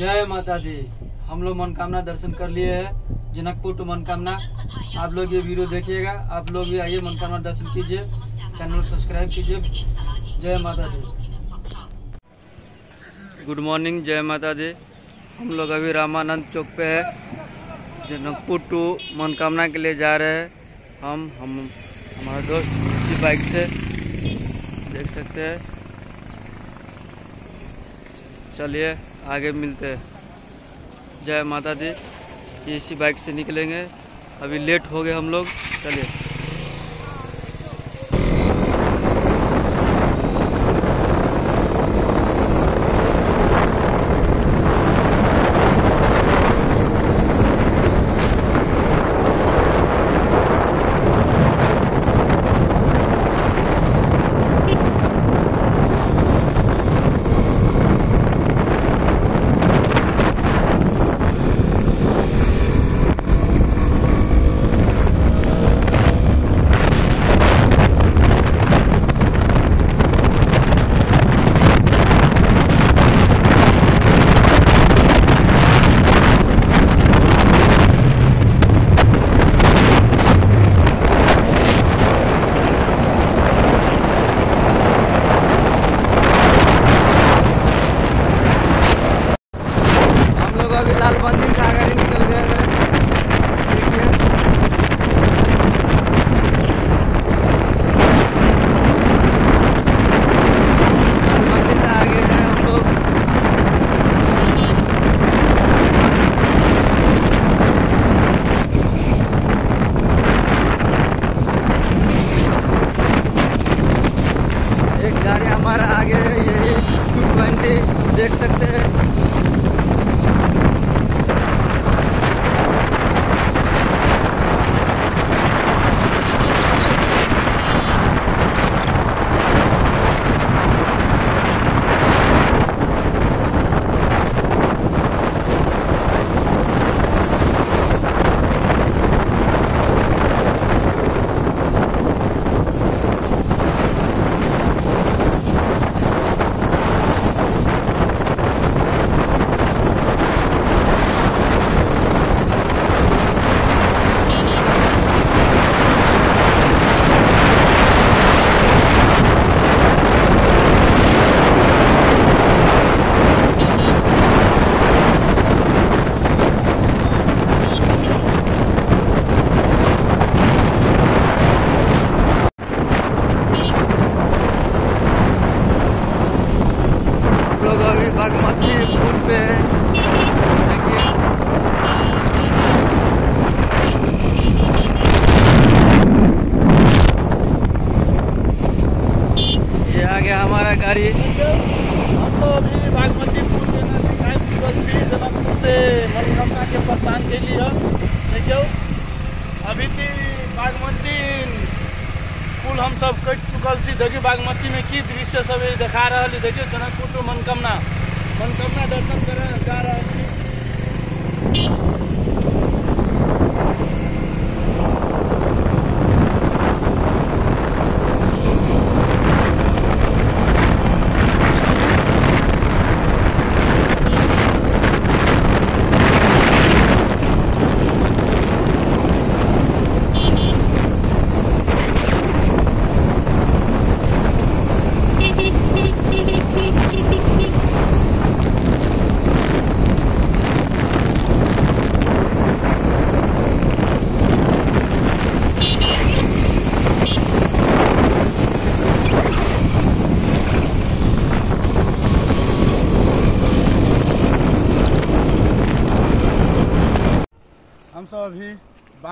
जय माता दी हम लोग मनोकामना दर्शन कर लिए हैं, जनकपुर टू मनोकामना। आप लोग ये वीडियो देखिएगा, आप लोग भी आइए मनोकामना दर्शन कीजिए, चैनल सब्सक्राइब कीजिए। जय माता दी गुड मॉर्निंग, जय माता दी हम लोग अभी रामानंद चौक पे है, जनकपुर टू मनोकामना के लिए जा रहे हैं। हम हम, हमारा दोस्त इसी बाइक से देख सकते हैं। चलिए। आगे मिलते हैं। जय माता दी। इसी बाइक से निकलेंगे। अभी लेट हो गए हम लोग। चलिए।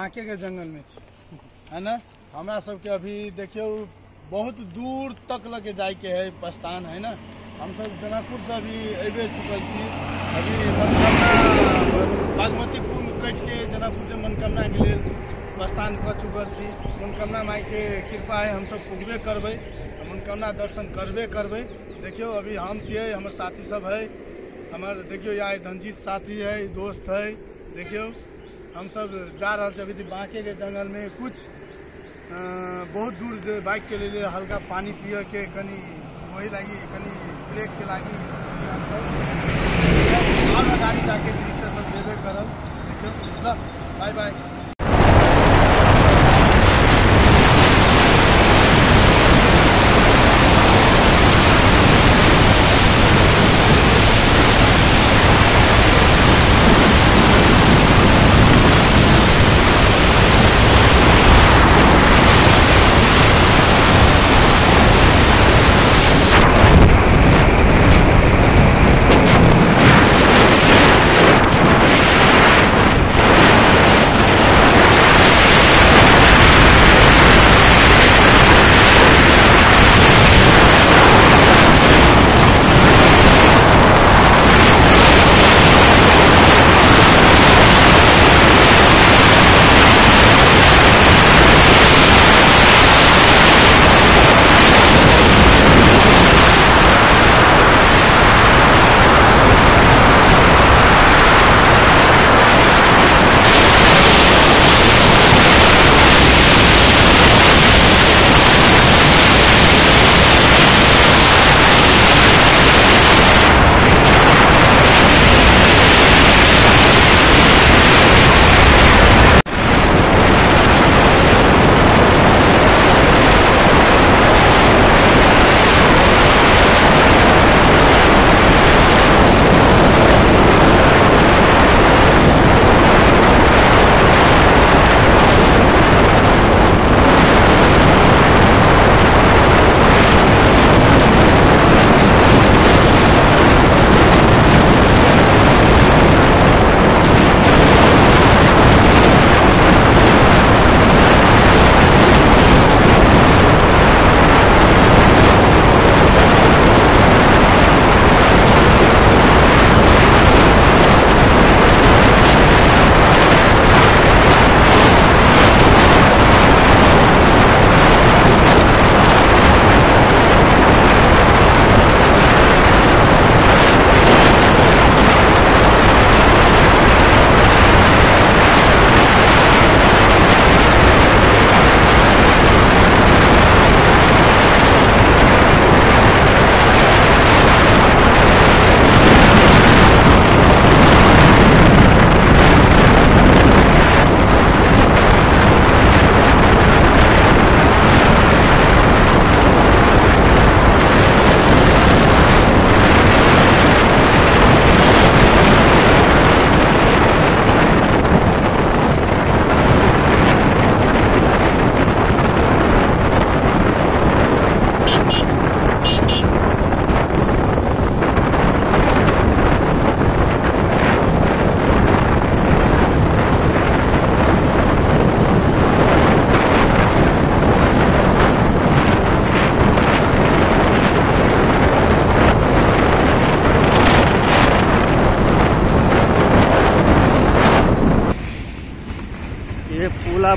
बांके के जंगल में छी। है ना? हमरा सबके अभी देखियो, बहुत दूर तक लगे जाय के है प्रस्थान है ना? हम सब जनकपुर से अभी अबे चुकल छी। अभी बागमती पुल कट के जनकपुर से मनकामना के लिए प्रस्थान कर चुकल छी। मनकामना माई के कृपा है, हम सब पुगबे करबै। मनकामना दर्शन करबे करबै। देखियो, अभी हम छियै, हमर साथी सब है। हमर, देखियो यहाँ धनजीत साथी है, दोस्त है। देखियो। हम सब जा रहा थे अभी बांके के जंगल में कुछ बहुत दूर जे बाइक चलेले हल्का पानी पिए के कनी वही लागी कनी ब्रेक के लागी हम सब और जाके दृश्य सब देबे करब देखियो। ल बाय बाय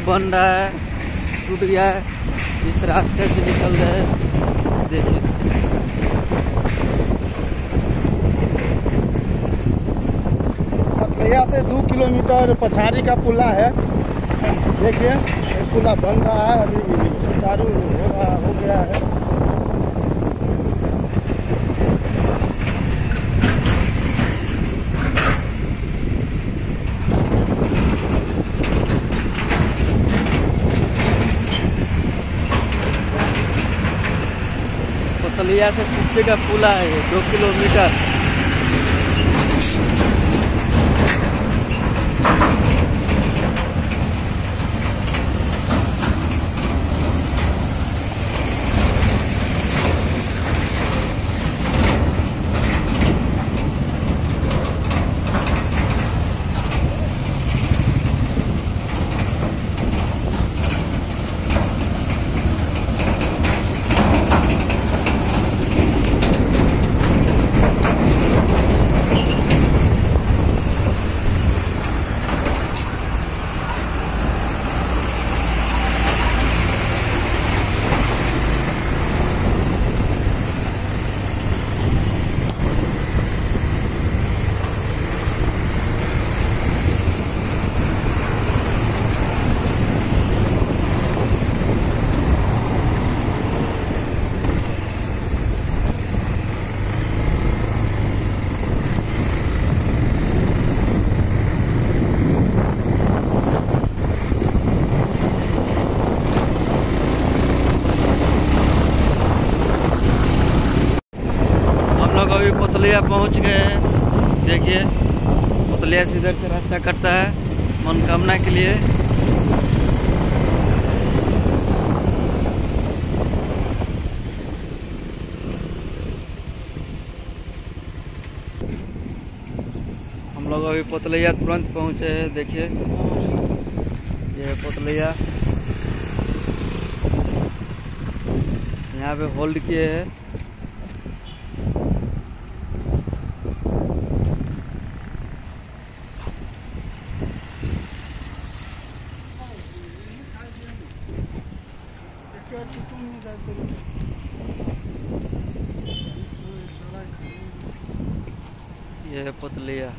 बन रहा है, टूट गया है इस रास्ते से निकल रहे। देखिए पथरिया से दो किलोमीटर पछाड़ी का पुला है देखिए पुला बन रहा है, अभी सुचारू हो रहा हो गया है कोतलिया से पीछे का पुला है दो किलोमीटर। पुतलैया तुरंत पहुँचे हैं, देखिए। ये है पुतलैया। यहाँ पे होल्ड किए हैं। ये पुतलिया।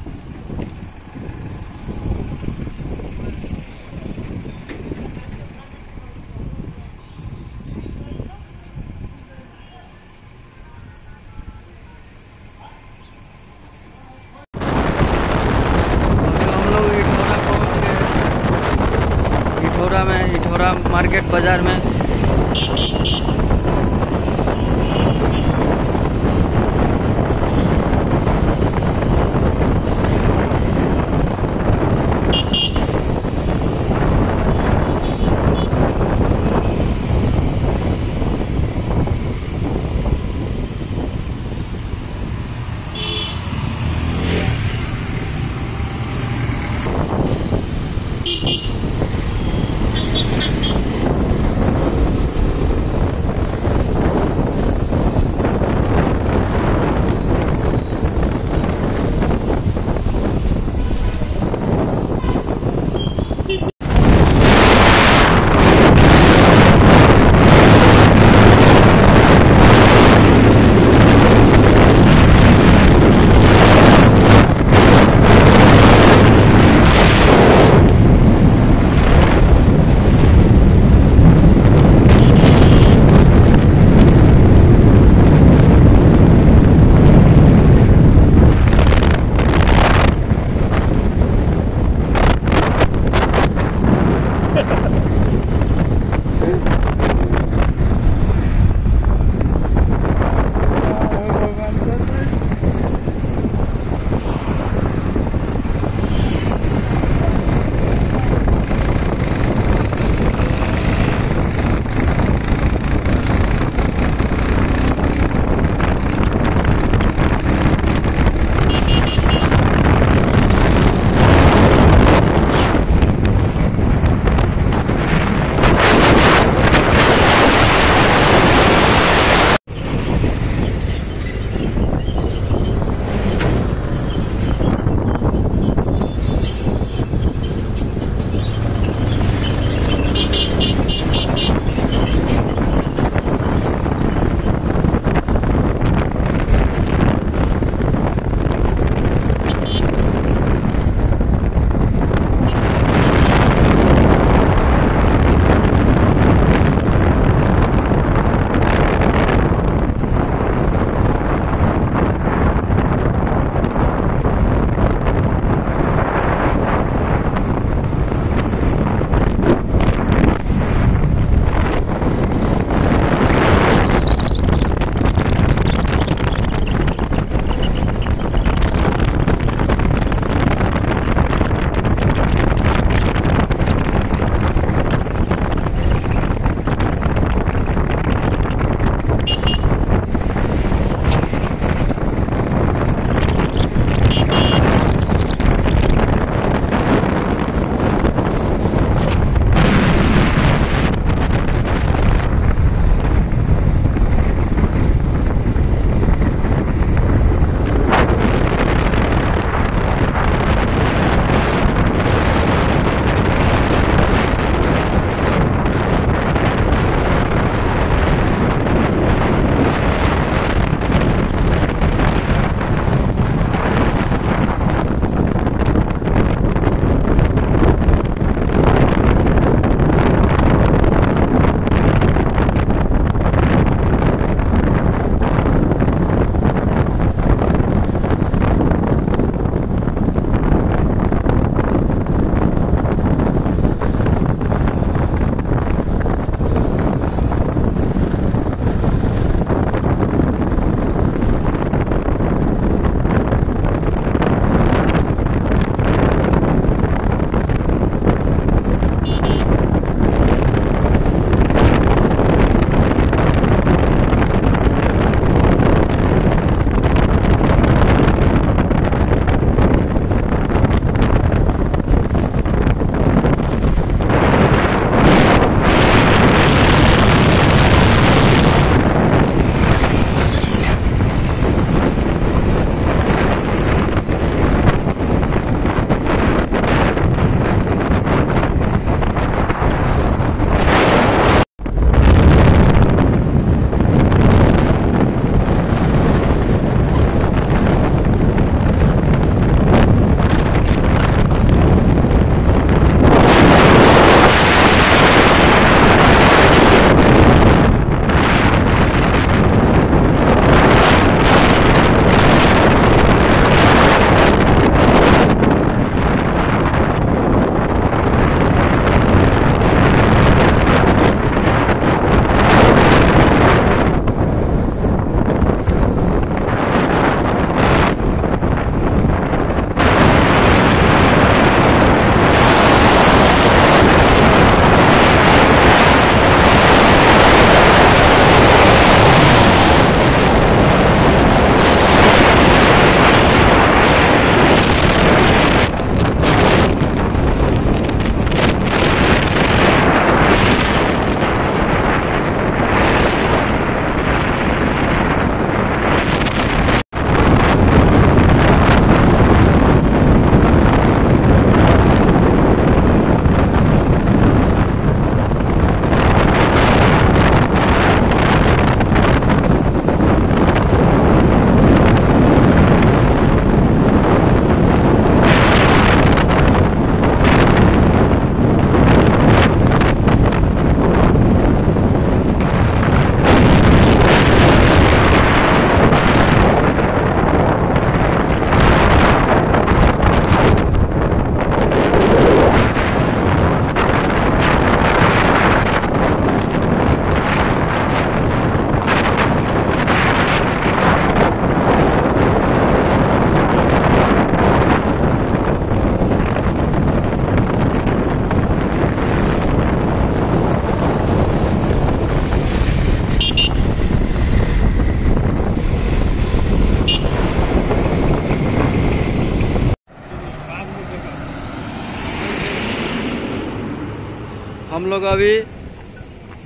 हम लोग अभी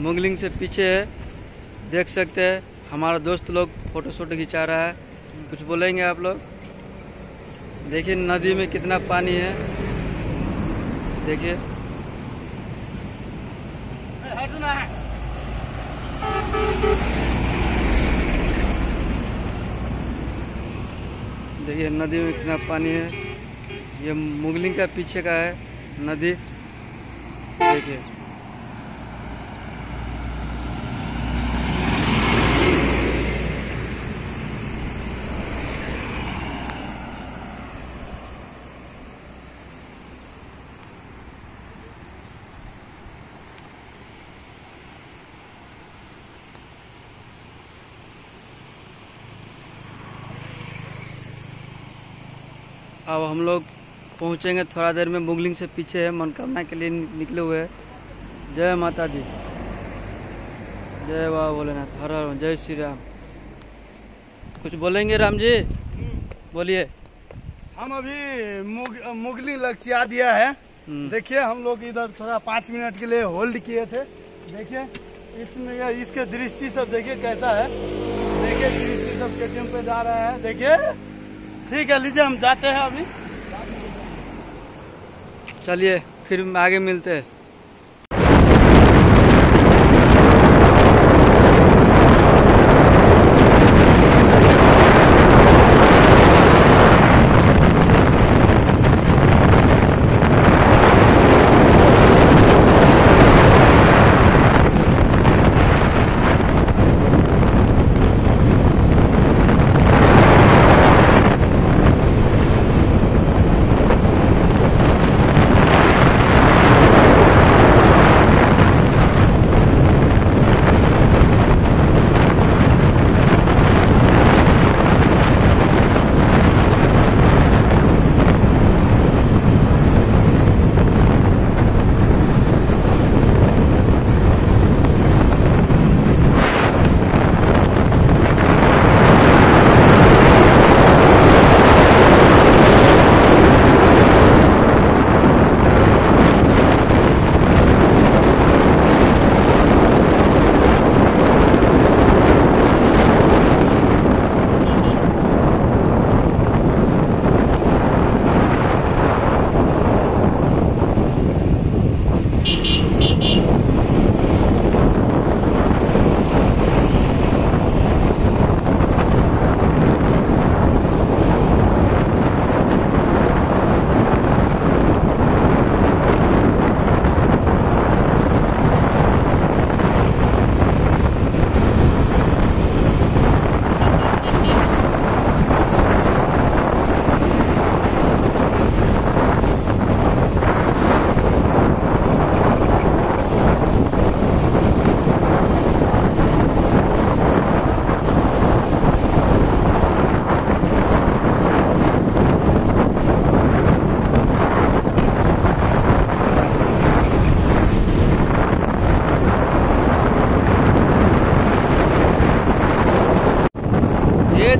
मुगलिंग से पीछे है। देख सकते हैं, हमारा दोस्त लोग फ़ोटो शोटो खिंचा रहा है। कुछ बोलेंगे आप लोग? देखिए, नदी में कितना पानी है। देखिए। देखिए, नदी में कितना पानी है। ये मुगलिंग का पीछे का है नदी। देखिए। अब हम लोग पहुँचेंगे थोड़ा देर में मुगलिंग से पीछे है मनोकामना के लिए निकले हुए हैं। जय माता दी जय बाबा भोलेनाथ। हर हर जय श्री राम कुछ बोलेंगे राम जी? बोलिए। हम अभी मुग, मुगली लक्ष्या दिया है। हम्म, देखिए हम लोग इधर थोड़ा पाँच मिनट के लिए होल्ड किए थे। देखिए इसमें ये इसके दृष्टि सब देखिए कैसा है। देखिए दृष्टि सब केटीएम पे जा रहे हैं। देखिए। ठीक है लीजिए हम जाते हैं अभी। चलिए फिर आगे मिलते हैं।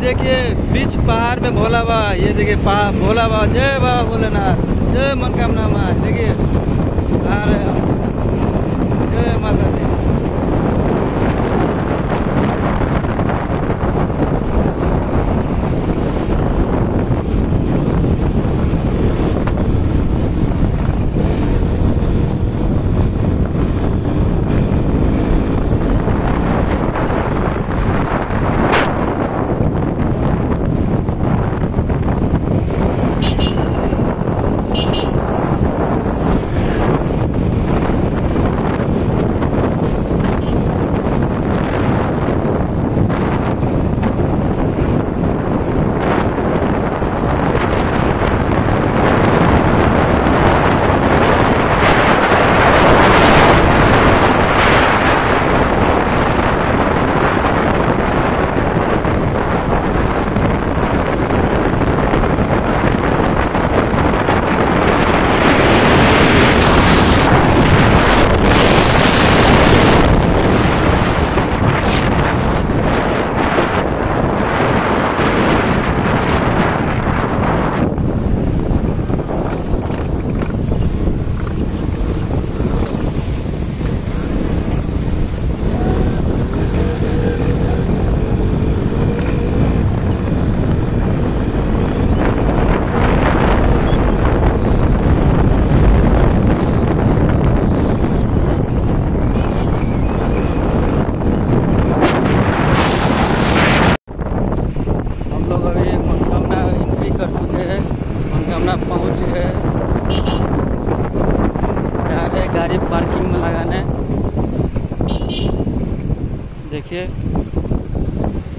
देखिए, बीच पहाड़ में भोला बाबा, ये देखिए भोला बाबा, जय बाबा भोलेनाथ, जय मनोकामना माँ, देखिए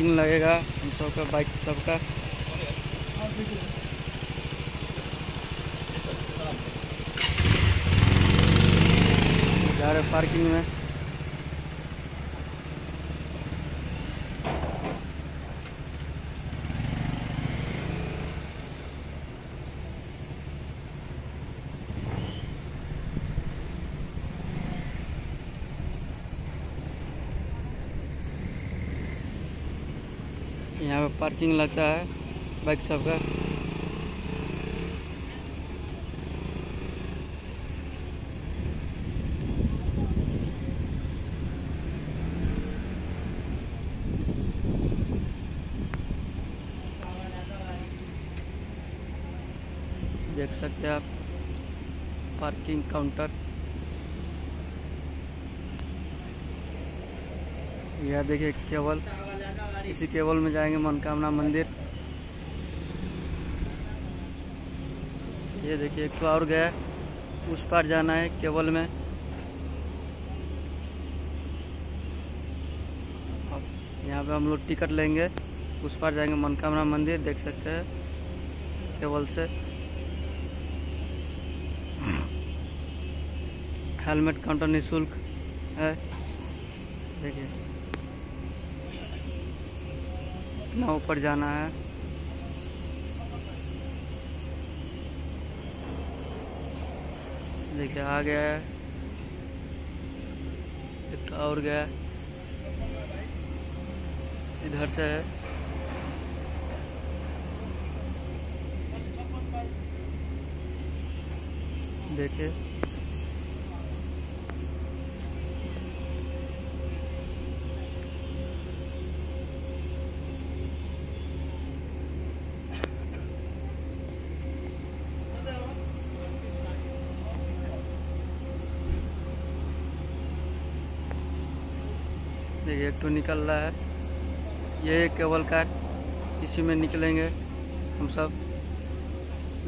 पार्किंग लगेगा हम सबका बाइक सबका जा रहे पार्किंग में पार्किंग लगता है बाइक सबका देख सकते हैं आप पार्किंग काउंटर यह देखिए केवल इसी केवल में जाएँगे मनकामना मंदिर। ये देखिए, एक तो और गया उस पार जाना है केवल में। यहाँ पे हम लोग टिकट लेंगे। उस पार जाएँगे मनकामना मंदिर, देख सकते हैं। केवल से। हेलमेट काउंटर निःशुल्क है। देखिए। कितना ऊपर जाना है? देखिए आ गया है। एक और गया इधर से है। देखिए। तो निकल रहा है। ये केबल कार इसी में निकलेंगे हम सब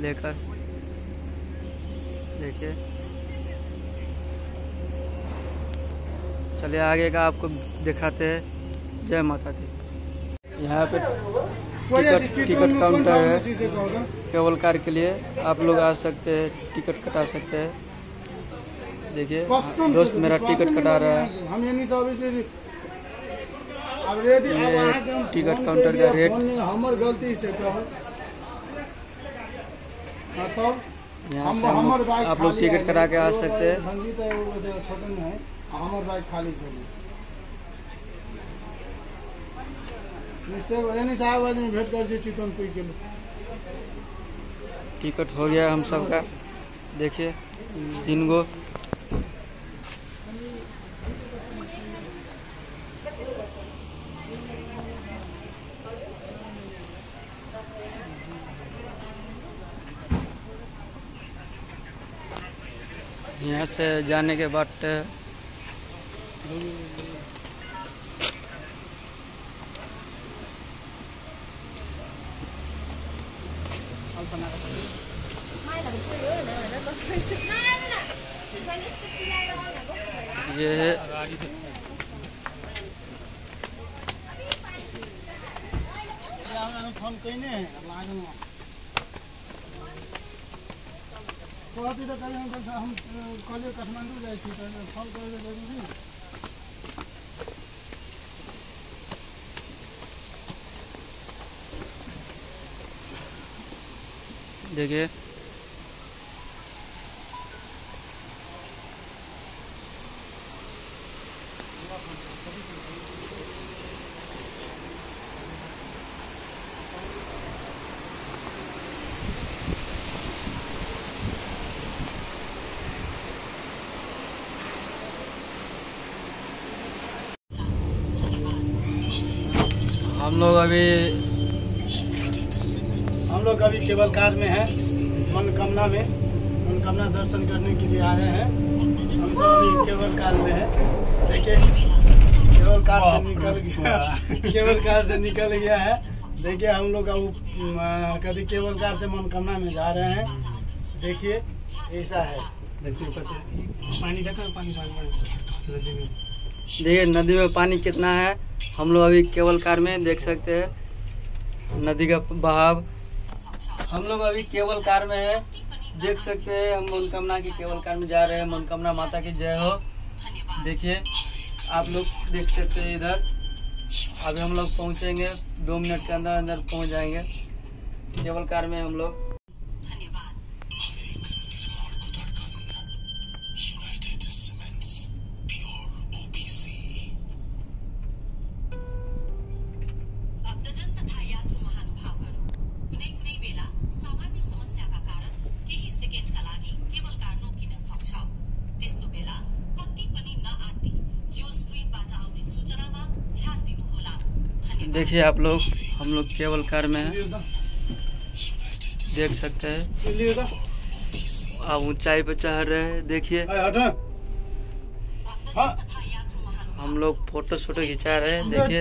लेकर। देखिए। चलिए आगे का आपको दिखाते हैं। जय माता दी। यहाँ पे टिकट टिकट काउंटर है। केबल कार के लिए आप लोग आ सकते हैं टिकट कटा सकते हैं। देखिए दोस्त मेरा टिकट कटा रहा है हम ये नहीं सब अब रेडी अब ये अहाँ के हम टिकट काउंटर का रेट। हमर गलती से हाँ यहाँ हम से आप लोग टिकट करा के आ सकते हैं। हमर बाइक खाली टिकट हो गया हम सबका। देखिए तीन गो यहाँ से जाने के बाद ये है फ़ोन कइने है लागल में कहती तो कहीं हम कहलिए काठमांडू जाइ छी तऽ फ़ोन देखिए हम लोग अभी हम लोग अभी केवल कार में है मनकामना में मनकामना दर्शन करने के लिए आए हैं। हम सब अभी केवल कार में हैं। देखिए केवल कार से निकल गया केवल कार से निकल गया है। देखिए हम लोग अब कभी केवल कार से मनकामना में जा रहे हैं। देखिए ऐसा है। देखिए पानी देखो पानी पानी। देखिए, नदी में पानी कितना है, हम लोग अभी केवल कार में देख सकते हैं। नदी का बहाव। हम लोग अभी केवल कार में है। देख सकते हैं, हम मनकामना की केवल कार में जा रहे हैं। मनकामना माता की जय हो। देखिए, आप लोग देख सकते हैं इधर। अभी हम लोग पहुँचेंगे, दो मिनट के अंदर अंदर पहुँच जाएँगे। केवल कार में हम लोग। देखिए आप लोग, हम लोग केवल कार में हैं। देख सकते हैं। आप ऊंचाई पर चढ़ रहे हैं, देखिए। हम लोग फ़ोटो शोटो खिंचा रहे हैं, देखिए।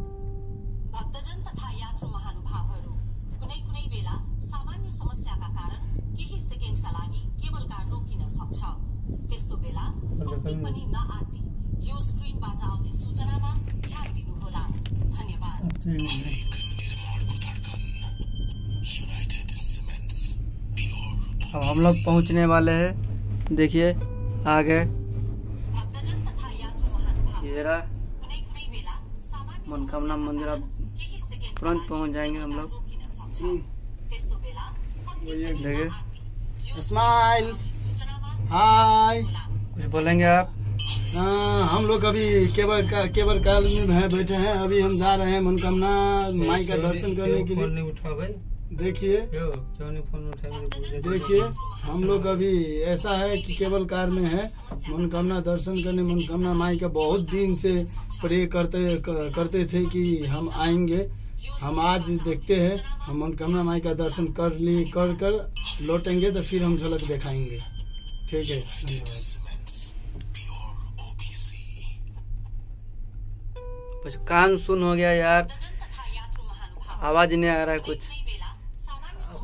हम लोग पहुँचने वाले हैं। देखिए आगे। मनोकामना मंदिर। अब तुरंत पहुँच जाएँगे हम लोग। देखिए। स्माइल। हाय। कुछ बोलेंगे आप? हाँ, हम लोग अभी केवल का, केवल काल में बैठे हैं। अभी हम जा रहे हैं मनकामना माई का दर्शन करने के लिए। उठा भाई। देखिए। नहीं फ़ोन उठाएँगे देखिए हम लोग अभी ऐसा है कि केवल कार में है। मनोकामना दर्शन करने मनोकामना माई का बहुत दिन से प्रे करते करते थे कि हम आएँगे। हम आज देखते हैं हम मनोकामना माई का दर्शन कर ली कर कर लौटेंगे तो फिर हम झलक दिखाएँगे। ठीक है धन्यवाद। कान सुन हो गया यार। आवाज़ नहीं आ रहा है कुछ।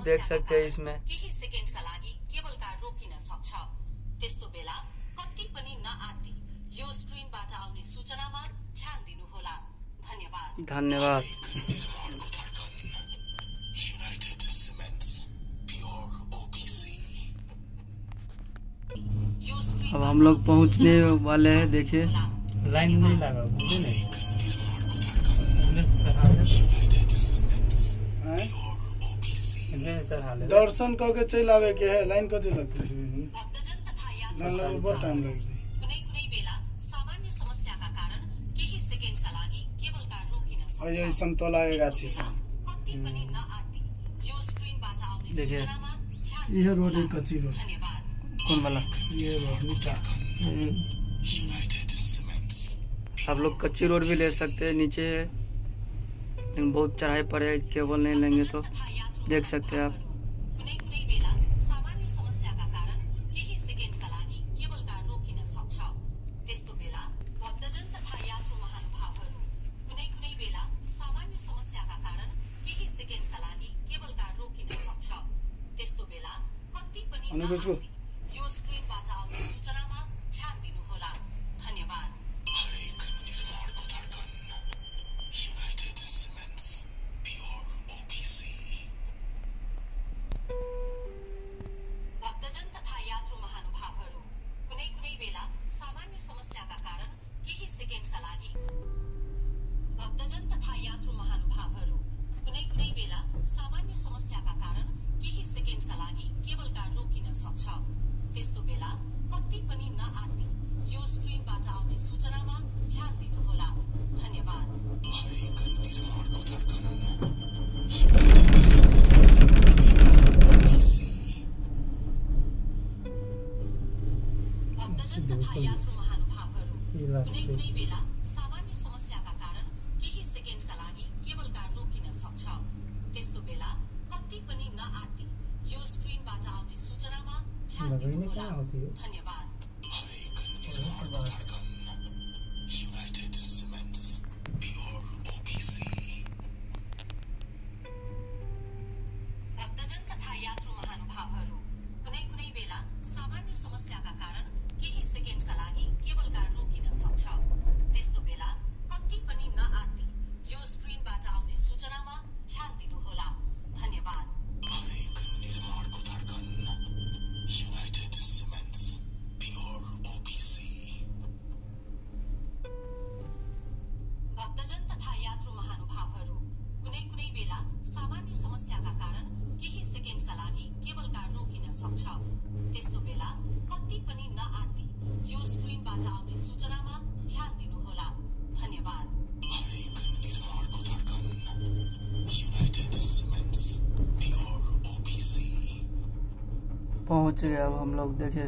देख सकते हैं इसमें। केही सेकेन्डका लागि केबल कार रोकिन सक्छ। त्यस्तो बेला कति पनि नआत्ती यो स्क्रिनबाट आउने सूचनामा ध्यान दिनुहोला। धन्यवाद। अब हम लोग पहुँचने वाले हैं देखिए। लाइन नहीं लगा दर्शन करके चल आवे के है लाइन कति लगते? है हम्म। भक्तजन तथा यात्रु बहुत टाइम लगते। कुनै कुनै बेला सामान्य समस्याका कारण केही सेकेन्डका लागि केबल कार रोकिन और ये सक्छ समतोला के गाछी से कति पनि नआत्ती यो स्क्रिनबाट आउने देखिए। यह रोड है कच्ची रोड। कौन वाला ये रोड आप लोग कच्ची रोड भी ले सकते हैं नीचे है लेकिन बहुत चढ़ाई पर है केबल नहीं लेंगे तो। देख सकते हैं आप। कुनै 我给你讲，他你爸。जो अब हम लोग देखे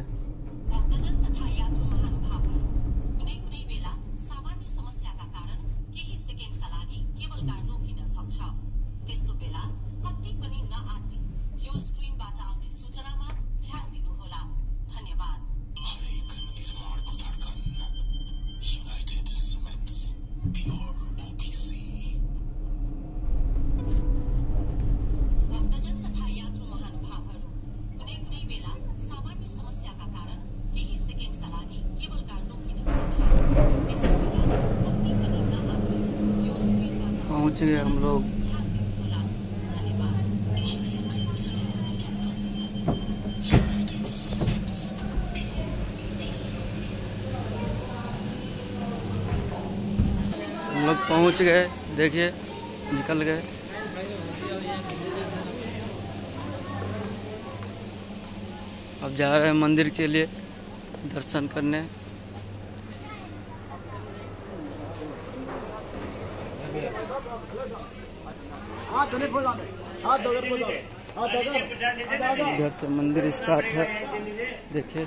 पहुँच गए देखिए निकल गए। अब जा रहे हैं मंदिर के लिए दर्शन करने। इधर से मंदिर स्टार्ट है। देखिए।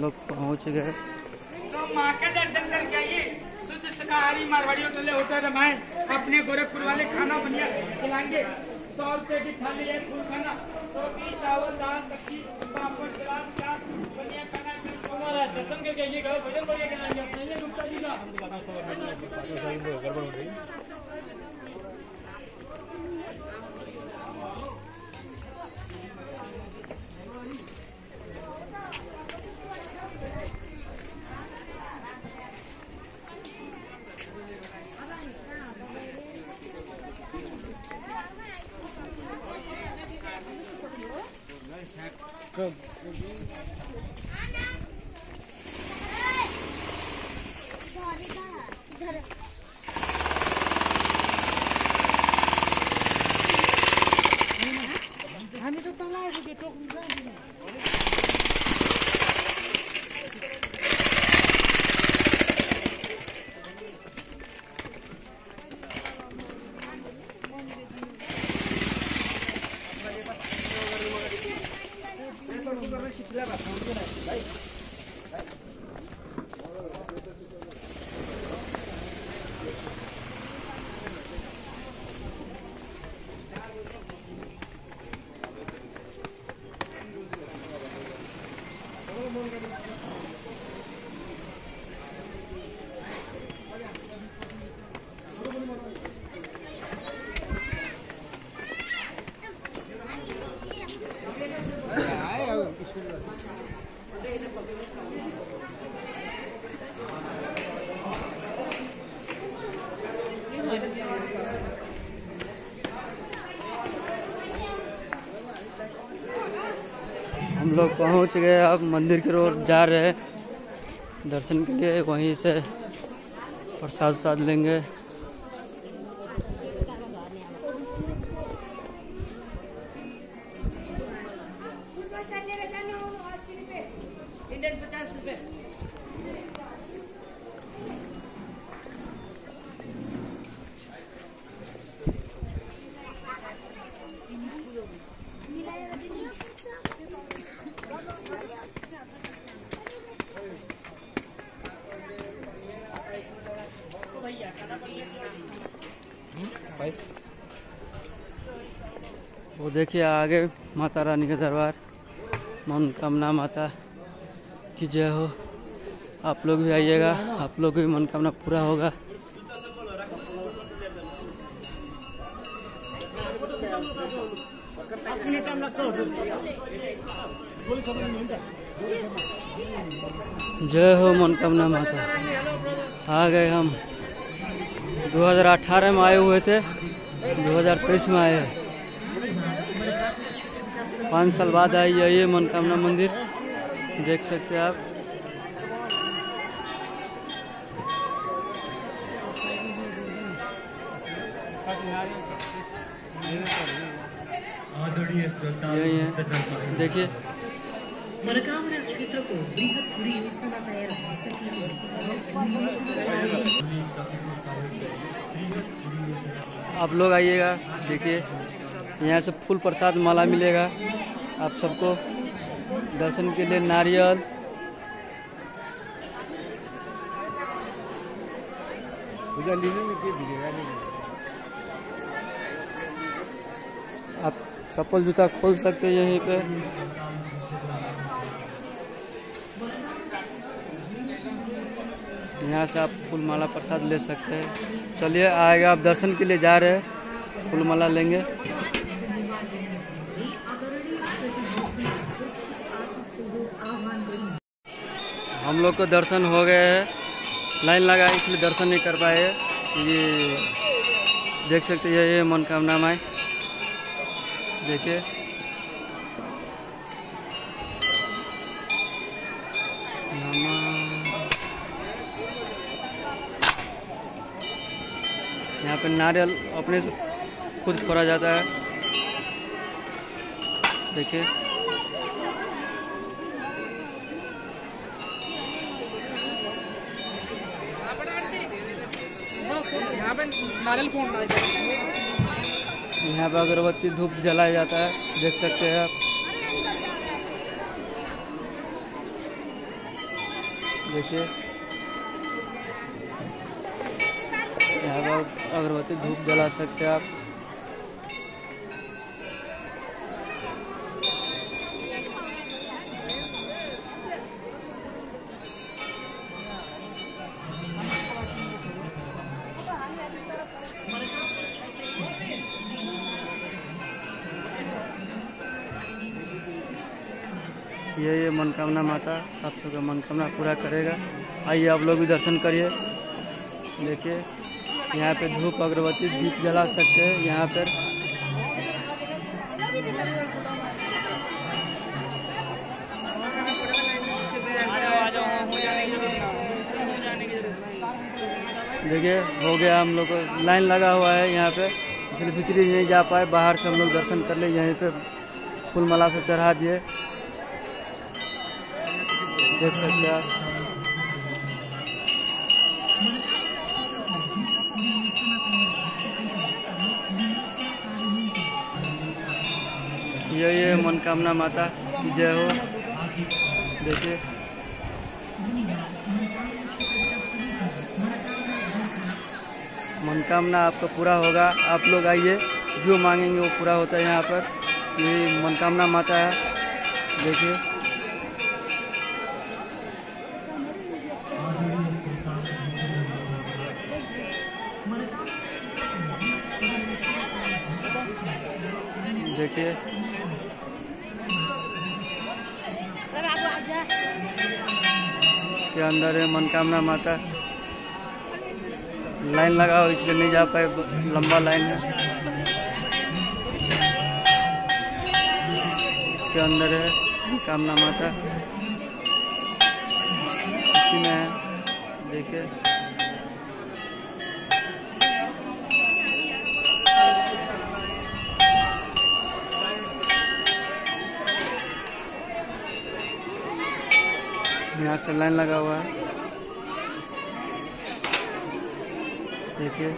लोग पहुँच गए। तो माँ का दर्शन करके आइए शुद्ध शाकाहारी मारवाड़ी होटल होटल रमाए अपने गोरखपुर वाले खाना बनिया खिलाएँगे। सौ रुपए की थाली है, फूल खाना। रोटी, चावल, दाल, सब्ज़ी, पापड़, सलाद, चाट, बनिया खाना दर्शन करके आइएगा भजन बढ़िया खिलाएँगे अपने कब धर लोग पहुँच गए, अब मंदिर की ओर जा रहे हैं। दर्शन के लिए वहीं से प्रसाद साथ लेंगे। देखिए, आगे माता रानी का दरबार मनोकामना माता की जय हो। आप लोग भी आइएगा, आप लोग भी मनोकामना पूरा होगा। जय हो मनोकामना माता। आ गए हम। 2018 में आए हुए थे 2023 में आए हैं। पाँच साल बाद आई है ये मनोकामना मंदिर। देख सकते हैं आप। यही है। देखिए। मनोकामना क्षेत्र को बृहत पुरी योजना तयार आप लोग आइएगा देखिए। यहाँ से फूल प्रसाद माला मिलेगा। आप सबको दर्शन के लिए नारियल। आप चप्पल जूता खोल सकते हैं यहीं पे। यहाँ से आप फूल माला प्रसाद ले सकते हैं। चलिए आएगा आप दर्शन के लिए जा रहे हैं। फूल माला लेंगे। हम लोग को दर्शन हो गए हैं। लाइन लगा इसलिए दर्शन नहीं कर पाए। ये देख सकते हैं, ये मनोकामना माई। देखिए। यहाँ पे नारियल अपने से खुद फोड़ा जाता है। देखिए। यहाँ पे अगरबत्ती धूप जलाया जाता है, देख सकते हैं आप। देखिए। यहाँ पर अगरबत्ती धूप जला सकते हैं आप। मनोकामना माता, आप सबका मनोकामना पूरा करेगा। आइए आप लोग भी दर्शन करिए। देखिए, यहाँ पे धूप, अगरबत्ती, दीप जला सकते हैं। यहाँ पर देखिए, हो गया हम लोग को। लाइन लगा हुआ है यहाँ पे। इसलिए भीतरी नहीं जा पाए। बाहर से हम लोग दर्शन कर ले। यहीं पे फूल माला से चढ़ा दिए। देख सकते हैं आप। ये ये, मनोकामना माता की जय हो। देखिए। मनोकामना आपका पूरा होगा। आप लोग आइए। जो मांगेंगे वो पूरा होता है यहाँ पर। ये मनोकामना माता है। देखिए। अंदर है, मनकामना माता। लाइन लगा हो इसलिए नहीं जा पाए, लंबा लाइन है। इसके अंदर है, मनकामना माता। इसी में है, देखिए। यहाँ से लाइन लगा हुआ है। देखिए।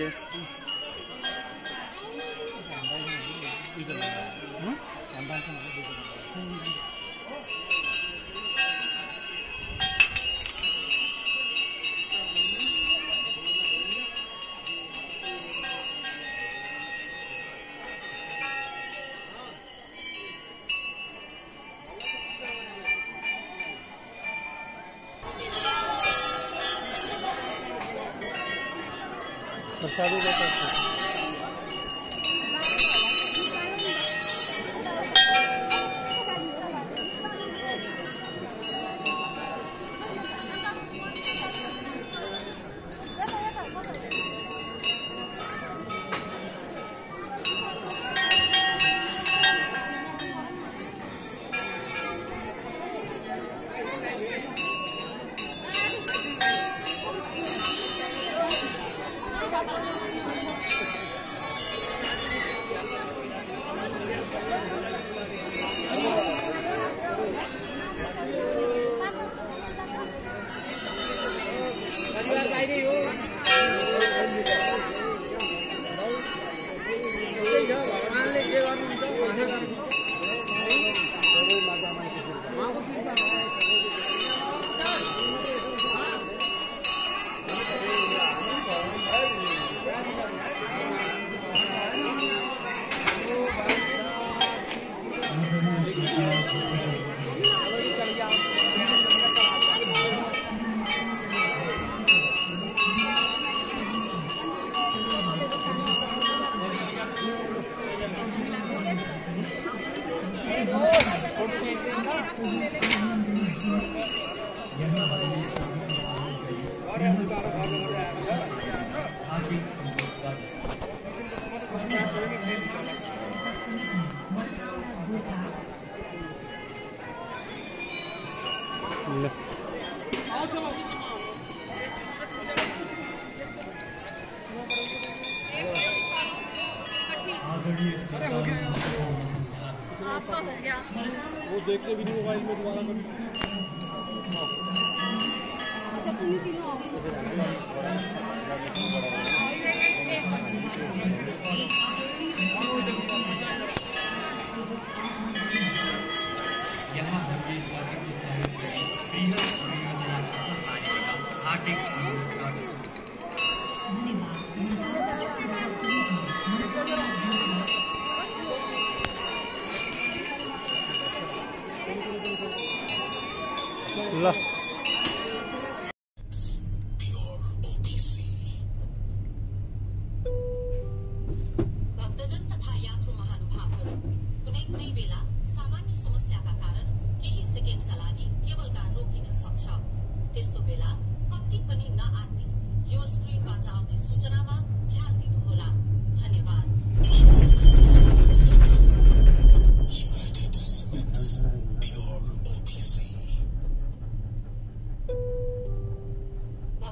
ये देखिए प्रसादी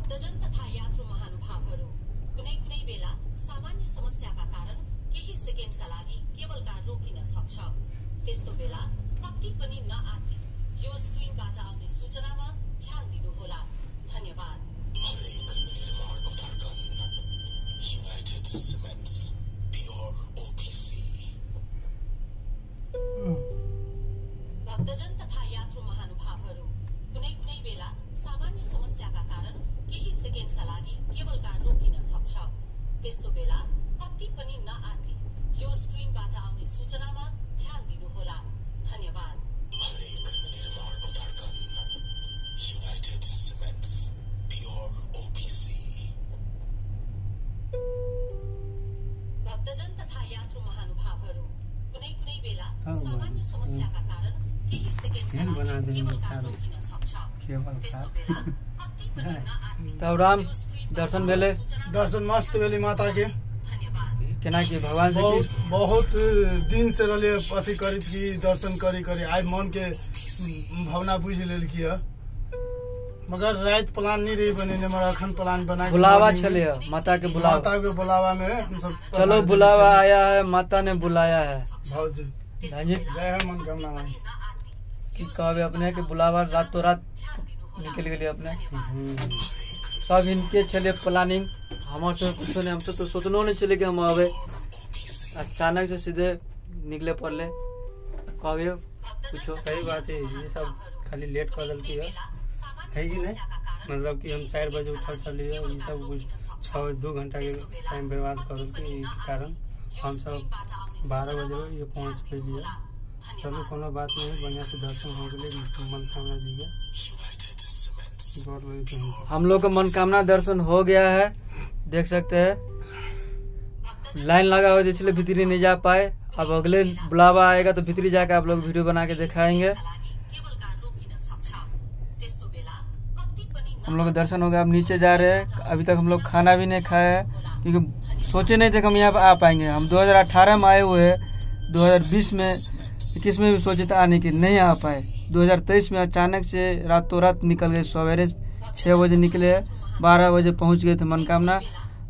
भक्तजन तथा यात्रु महानुभावहरू कुनै कुनै बेला सामान्य समस्याका कारण केही सेकेन्डका लागि केबल कार रोकिन सक्छ। त्यस्तो बेला कति पनि नआत्ति यो स्क्रिनबाट आउने सूचनामा ध्यान दिनुहोला। धन्यवाद। हरेक निर्माणको धड्कन तब राम दर्शन भेले। दर्शन मस्त भेली माता के केना की भगवान से बहुत बहुत दिन से रहले अथी करी की दर्शन करी करी। आइ मन के भावना बुझ लेलकी है मगर रात प्लान नहीं रही बने मगर अखन प्लान बना बुलावा चले माता के बुलावा माता के बुलावा। में हम सब चलो बुलावा आया है माता ने बुलाया है। जय है मनोकामना माई की कहबे अपने के बुलावा रातों रात निकल गए अपने। सब इनके चले प्लानिंग हमारे कुछ नहीं हम तो, तो सोचनो नहीं चले कि हम आवे। अचानक से सीधे निकले पड़ले। कहबे कुछ सही बात है ये सब खाली लेट कर दिल है। है कि नहीं? मतलब कि हम चार बजे उठल चलिए ये सब कुछ छः दो घंटा के टाइम बर्बाद कर के कारण हम सब बारह बजे ये पहुँच पे पेलिए चलो कोनो बात नहीं बढ़िया से दर्शन हो गए मनोकामना जी के हम लोग का मनोकामना दर्शन हो गया है। देख सकते हैं। लाइन लगा हुआ इसलिए भीतरी नहीं जा पाए। अब अगले बुलावा आएगा तो भीतरी जाकर आप लोग वीडियो बना के दिखाएँगे। हम लोग का दर्शन हो गया, अब नीचे जा रहे हैं। अभी तक हम लोग खाना भी नहीं खाए हैं, क्योंकि सोचे नहीं थे कि हम यहाँ पे आ पाएँगे। हम 2018 में आए हुए हैं 2020 में। इक्कीस में भी थे आने की नहीं आ पाए। 2023 में अचानक से रातों रात निकल गए सवेरे छः बजे निकले, बारह बजे पहुँच गए थे मनकामना।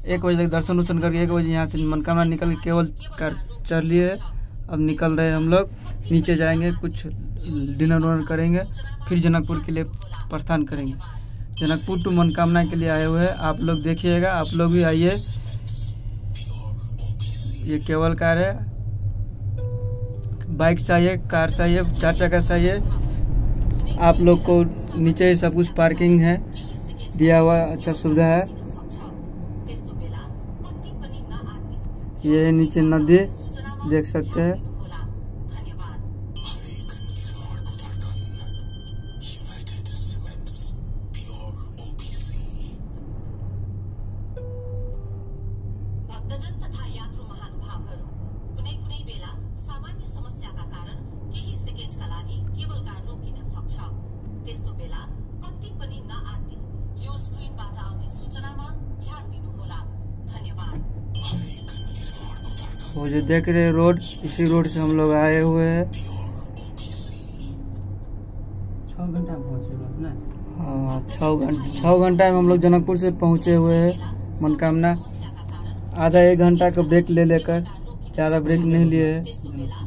एक बजे तक दर्शन उर्शन करके एक बजे यहाँ से मनकामना निकल केवल कर चल लिए। अब निकल रहे हम लोग। नीचे जाएँगे, कुछ डिनर उनर करेंगे, फिर जनकपुर के लिए प्रस्थान करेंगे। जनकपुर टू मनकामना के लिए आए हुए हैं। आप लोग देखिएगा, आप लोग भी आइए। ये केवल कार है बाइक चाहिए, कार चाहिए, चार चक्का चाहिए। आप लोग को नीचे ही सब कुछ पार्किंग है। दिया हुआ अच्छा सुविधा है। ये नीचे नदी, देख सकते हैं। जो देख रहे हैं रोड इसी रोड से हम लोग आए हुए हैं। ना हाँ, छः घंटा घंटा में हम लोग जनकपुर से पहुँचे हुए हैं मनकामना। आधा एक घंटा का ब्रेक ले लेकर ज़्यादा ब्रेक नहीं लिए हैं। त्यस्तो बेला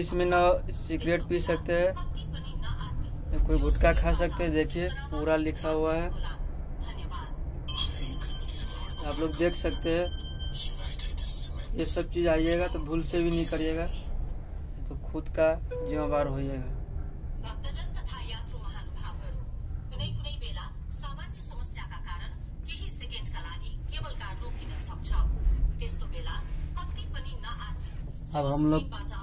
इसमें न सिगरेट पी सकते हैं। कोई गुटखा खा सकते हैं। देखिए, पूरा लिखा हुआ है। आप लोग देख सकते हैं। ये सब चीज़ आइएगा तो भूल से भी नहीं करिएगा। तो खुद का जिम्मेवार होइएगा। अब हम यात्रु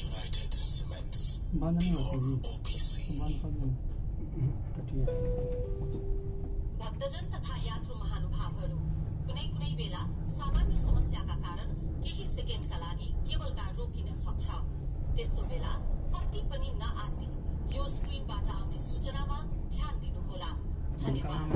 United Cements. भक्तजन तथा यात्रु महानुभावहरू कुनै कुनै बेला सामान्य समस्याका कारण केही सेकेन्डका लागि केवल कार रोकिन सक्छ त्यस्तो बेला कति पनि नआत्ति यो स्क्रिनबाट आउने सूचनामा ध्यान दिनुहोला धन्यवाद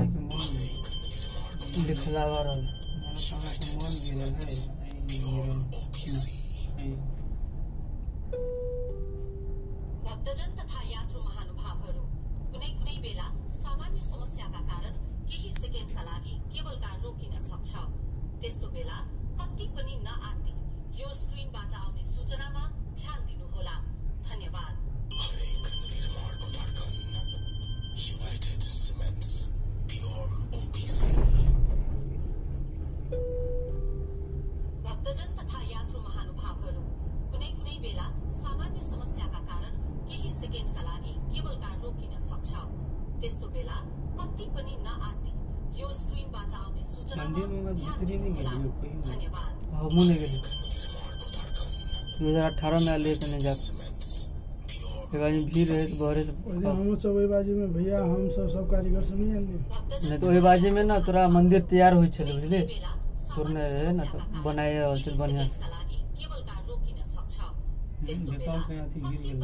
18 में ले तने जा बाजी भीड़ रहे तो बहरे हम सब वही बाजी में भैया हम सब सब कारीगर से नहीं आने नहीं तो वही बाजी में ना तोरा मंदिर तैयार हो छले बुझले? पूर्ण ना तो बनाए होते बढ़िया नेपाल के अथी गिर गेल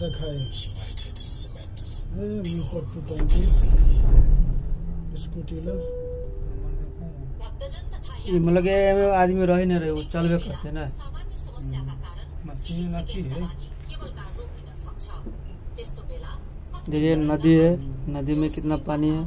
तक है स्कूटी लो ये मतलब के आदमी रह नहीं रहे वो चलबे करते ना। मशीन रखी है। देखिए नदी है नदी में कितना पानी है।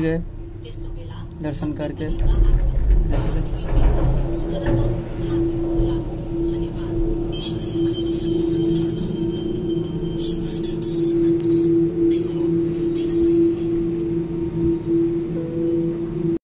today.